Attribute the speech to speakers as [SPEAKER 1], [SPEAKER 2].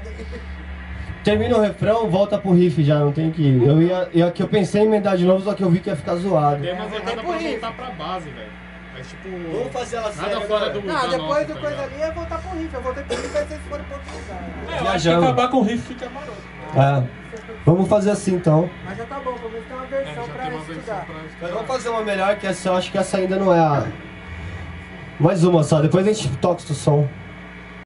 [SPEAKER 1] termina o refrão, volta pro riff já, não tem que ir. Eu ia, eu, eu pensei em emendar de novo, só que eu vi que ia ficar zoado.
[SPEAKER 2] Tem umas
[SPEAKER 3] É,
[SPEAKER 2] erradas pra voltar pra base, velho. Mas tipo.
[SPEAKER 1] Vamos fazer ela
[SPEAKER 2] Nada fora do.
[SPEAKER 3] Não,
[SPEAKER 2] da
[SPEAKER 3] depois
[SPEAKER 2] nossa,
[SPEAKER 3] do
[SPEAKER 2] tá
[SPEAKER 3] coisa
[SPEAKER 2] ligado?
[SPEAKER 3] ali é voltar pro riff. Eu voltei pro riff, aí vocês foram pra outro lugar.
[SPEAKER 2] É, eu acho que acabar com o riff fica maroto.
[SPEAKER 1] É. Vamos fazer assim então.
[SPEAKER 3] Mas já tá bom, pelo menos tem uma versão
[SPEAKER 2] é,
[SPEAKER 3] pra
[SPEAKER 2] tem uma versão
[SPEAKER 3] estudar.
[SPEAKER 2] pra
[SPEAKER 1] Mas vamos fazer uma melhor que essa, eu acho que essa ainda não é a. Mais uma só, depois a gente toca o som.